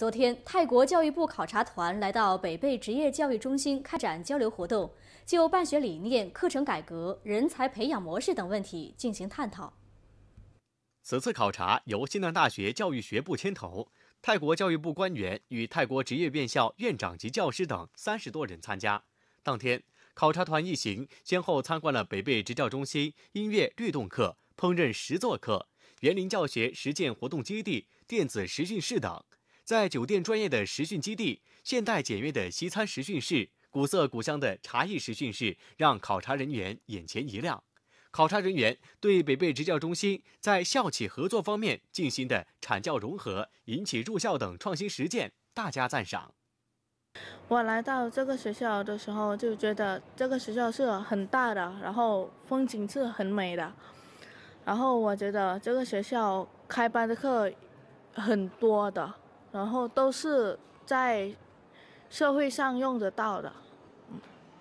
昨天，泰国教育部考察团来到北碚职业教育中心开展交流活动，就办学理念、课程改革、人才培养模式等问题进行探讨。此次考察由西南大学教育学部牵头，泰国教育部官员与泰国职业院校院长及教师等三十多人参加。当天，考察团一行先后参观了北碚职教中心音乐律动课、烹饪实作课、园林教学实践活动基地、电子实训室等。在酒店专业的实训基地、现代简约的西餐实训室、古色古香的茶艺实训室，让考察人员眼前一亮。考察人员对北碚职教中心在校企合作方面进行的产教融合、引起入校等创新实践大加赞赏。我来到这个学校的时候，就觉得这个学校是很大的，然后风景是很美的。然后我觉得这个学校开班的课很多的。然后都是在社会上用得到的。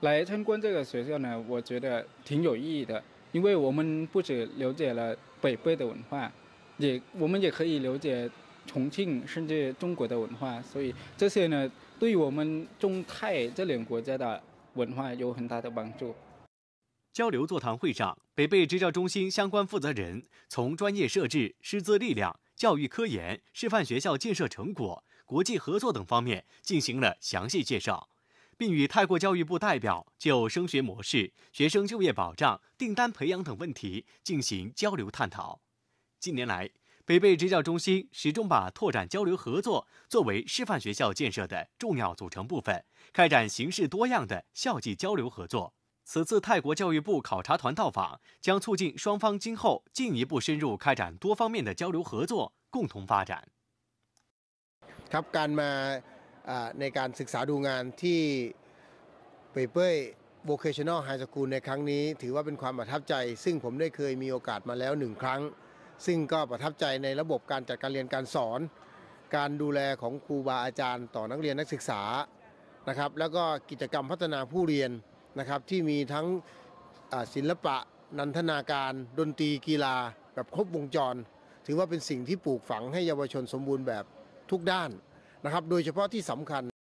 来参观这个学校呢，我觉得挺有意义的，因为我们不止了解了北碚的文化，也我们也可以了解重庆甚至中国的文化，所以这些呢，对于我们中泰这两个国家的文化有很大的帮助。交流座谈会上，北碚职教中心相关负责人从专业设置、师资力量。教育科研、示范学校建设成果、国际合作等方面进行了详细介绍，并与泰国教育部代表就升学模式、学生就业保障、订单培养等问题进行交流探讨。近年来，北碚职教中心始终把拓展交流合作作为示范学校建设的重要组成部分，开展形式多样的校际交流合作。此次泰国教育部考察团到访，将促进双方今后进一步深入开展多方面的交流合作，共同发展。ครับการมาในการศึกษาดูงานที่เปเป้ย Vocational High School ในครั้งนี้ ถือว่าเป็นความประทับใจ ซึ่งผมได้เคยมีโอกาสมาแล้วหนึ่งครั้ง ซึ่งก็ประทับใจในระบบการจัดการเรียนการสอน การดูแลของครูบาอาจารย์ ต่อนักเรียนนักศึกษานะครับ แล้วก็กิจกรรมพัฒนาผู้เรียน นะครับที่มีทั้งศิลปะนันทนาการดนตรีกีฬาแบบครบวงจร ถือว่าเป็นสิ่งที่ปลูกฝังให้เยาวชนสมบูรณ์แบบทุกด้านนะครับ โดยเฉพาะที่สำคัญ